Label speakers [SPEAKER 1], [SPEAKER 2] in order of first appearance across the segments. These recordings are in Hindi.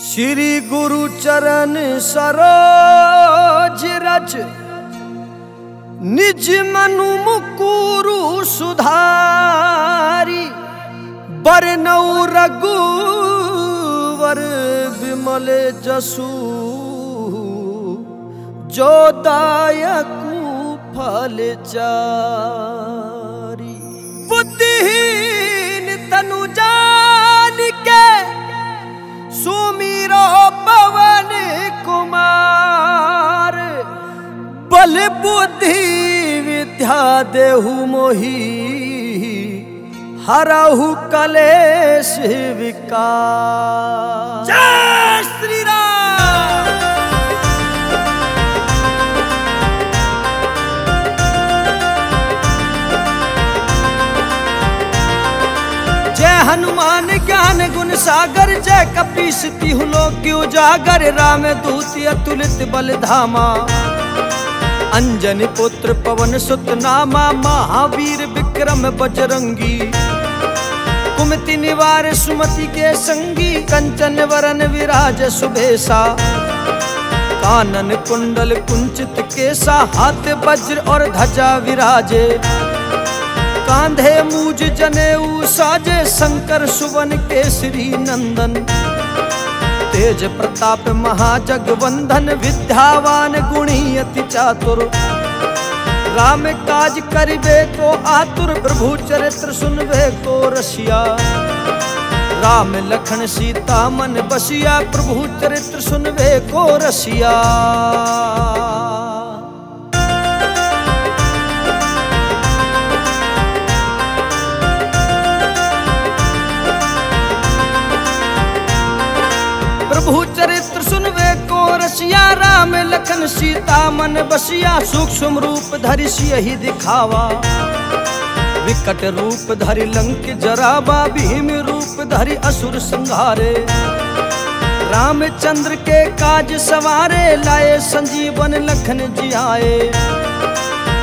[SPEAKER 1] श्री गुरु चरण सरोज रज। निज मनु मुकुरु सुधारी। बरनऊ रघुवर विमल जसु। जो दायकु फल चारी। बुद्धिहीन तनु बल बुद्धि विद्या देहु मोही हरहु कलेश विकार। जय श्री राम हनुमान ज्ञान गुण सागर जय कपीश तिहु लोक उजागर राम दूत अतुलित बल धामा अंजन पुत्र पवन सुत नामा महावीर विक्रम बजरंगी। कुमति निवार सुमति के संगी, कंचन वरन विराज सुबेसा कानन कुंडल कुंचित केसा, हाथ वज्र और ध्वजा विराजे। कांधे मूज जनेऊ साजे, शंकर सुवन केसरी नंदन। तेज प्रताप महाजगवंधन विद्यावान गुणी अति चातुर। राम काज करिबे को आतुर, प्रभु चरित्र सुनबे को रसिया। राम लखन सीता मन बसिया, प्रभु चरित्र सुनबे को रसिया। लखन सीता मन बसिया, सूक्ष्म रूप धरि सियहि दिखावा। विकट रूप धरि लंक जरावा, भीम रूप धरि असुर संहारे रामचंद्र के काज सवारे, लाए संजीवन लखन जियाए।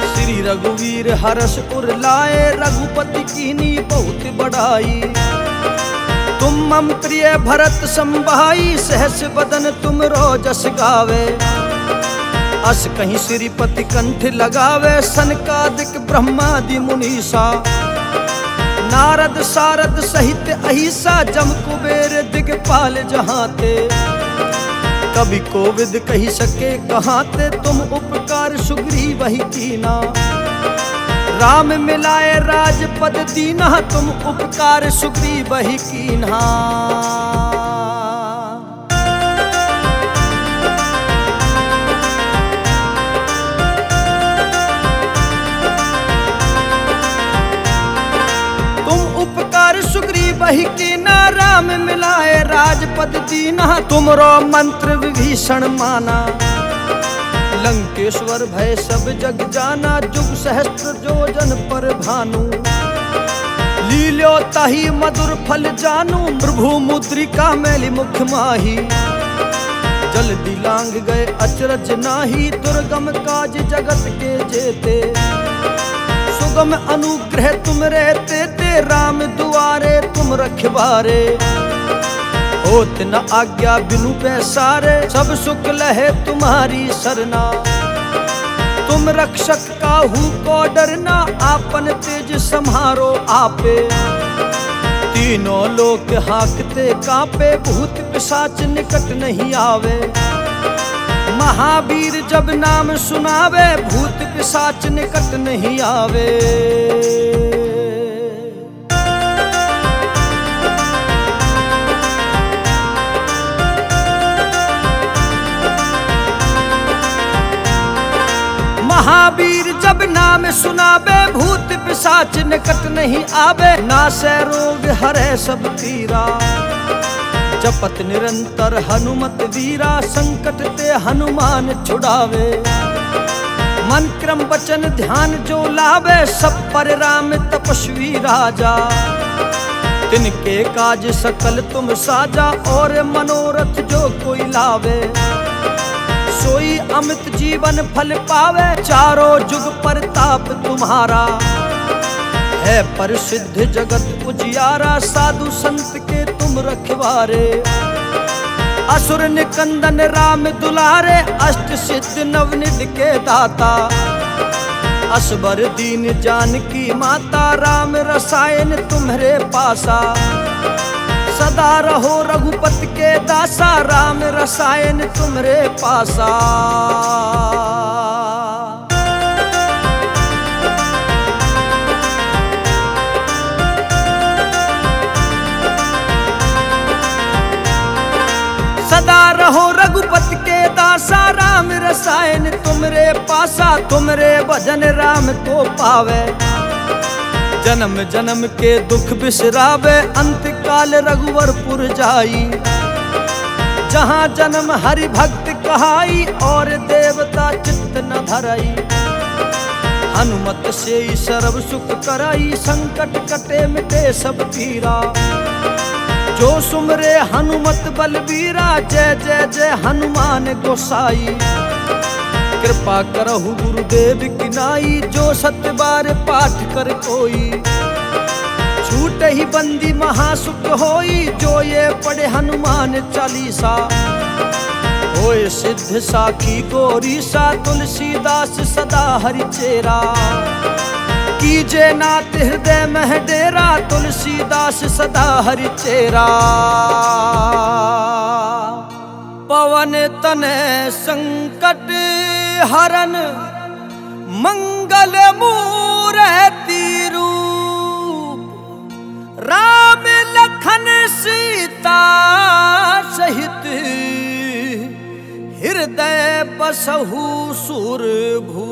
[SPEAKER 1] श्री रघुवीर हरस उर लाए, रघुपति कीनी बहुत बढ़ाई तुम मम प्रिय भरत संभाई, सहस बदन तुम रोजस गावे। अस कहीं श्रीपति कंठ लगावे सनकादिक ब्रह्मादि मुनीसा। नारद सारद सहित अहिसा जम कुबेर दिगपाल जहाते। कभी कोविद कही सके कहाते, तुम उपकार सुग्री वही कीना। राम मिलाए राजपद दीना, तुम उपकार सुग्री बही कीन्हा। सुग्री बही कीना राम मिलाए राजपद दीना तुमरो मंत्र विभीषण माना। लंकेश्वर भय सब जग जाना, जुग सहस्त्र जोजन पर भानु। लीलो ताही मधुर फल जानू प्रभु मुद्रिका मैली मुख माही। जल दिलांग गए अचरज नाही, दुर्गम काज जगत के जेते। सुगम अनुग्रह तुम रहते ते राम रखवारे। होत न आज्ञा बिनु पैसारे, सब सुख लहे तुम्हारी सरना। तुम रक्षक काहू को डरना, आपन तेज संहारो आपे। तीनों लोक हाकते कांपे, भूत पिशाच निकट नहीं आवे। महावीर जब नाम सुनावे, भूत पिशाच निकट नहीं आवे। महावीर, जब नाम सुनावे, भूत पिशाच निकट नहीं आवे। नासे रोग हरे सब पीरा। जपत निरंतर हनुमत वीरा, संकट ते हनुमान छुड़ावे। मन क्रम वचन ध्यान जो लावे, सब पर राम तपस्वी राजा। तिनके काज सकल तुम साजा, और मनोरथ जो कोई लावे। अमित जीवन फल पावे, चारों जुग पर ताप तुम्हारा। है प्रसिद्ध जगत उजियारा, साधु संत के तुम रखवारे। असुर निकंदन राम दुलारे, अष्ट सिद्ध नवनिध के दाता। असबर दीन जानकी माता, राम रसायन तुम्हारे पासा। सदा रहो रघुपति के दासा, राम रसायन तुम्हारे पासा। सदा रहो रघुपति के दासा, राम रसायन तुमरे पासा, तुमरे भजन राम को पावे। जन्म जन्म के दुख बिसरावे अंत काल रघुवरपुर जाई। जहाँ जन्म हरि भक्त कहाई और देवता चित्त न धरई। हनुमत से सर्व सुख कराई, संकट कटे मिटे सब पीरा। जो सुमरे हनुमत बलबीरा, जय जय जय हनुमान गोसाई। कृपा करहु गुरुदेव की नाई, जो सत्य बार पाठ कर कोई। छूट ही बंदी महासुख होई, जो ये पढ़े हनुमान चालीसा। होए सिद्ध साखी गोरी सा तुलसीदास सदा हरि चेरा। कीजे नाथ हृदय मह डेरा, तुलसीदास सदा हरि चेरा। पवन तने संकट हरन मंगल मूरति रूप राम लखन सीता सहित हृदय बसहु सुर भू